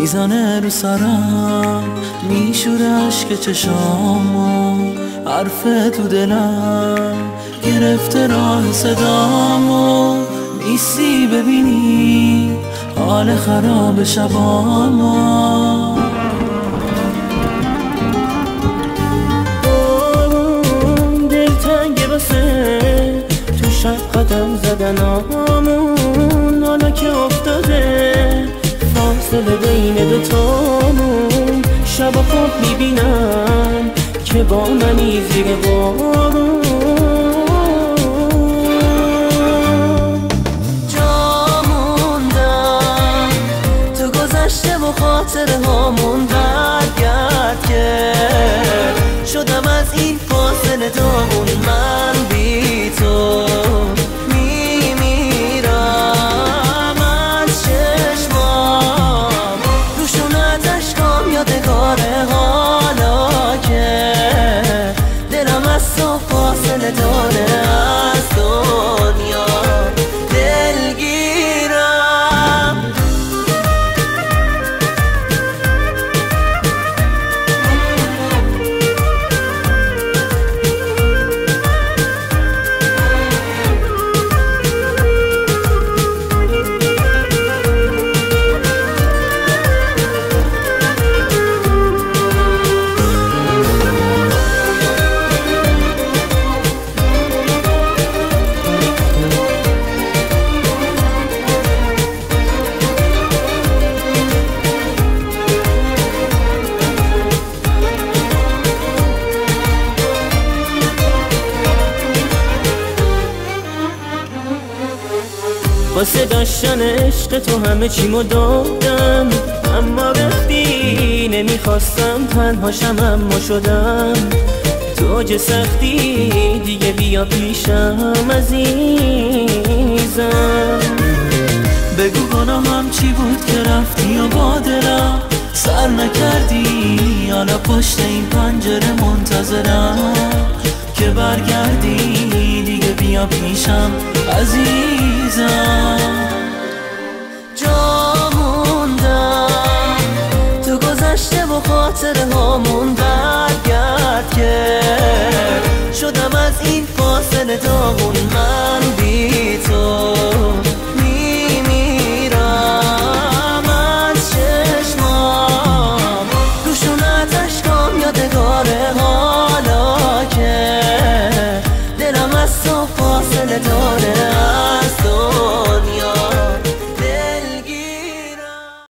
می‌زنه رو سرم میشوره عشق چشامو حرف تو دلم گرفته راه صدامو. نیستی ببینی حال خراب شبامو. دلتنگ واسه تو شب قدم زدن آمون فاصله بین دوتامون شب خواب می‌بینم که با منی زیر بارون تو و خاطره هامون برگرد که شدم از این فاصله دامون من بی تو. واسه داشتن عشق تو همه چیمو دادم. اما وقتی نمی‌خواستم تنهاشم اما شدم. تو اوج سختی دیگه بیا پیشم عزیزم. بگو گناهم چی بود که رفتی و با دلم؟ سر نکردی حالا پشت این پنجره منتظرم. که برگردی پیشم عزیزم. جا موندم تو گذشته و خاطره هامون برگرد که شدم از این فاصله دامون حالا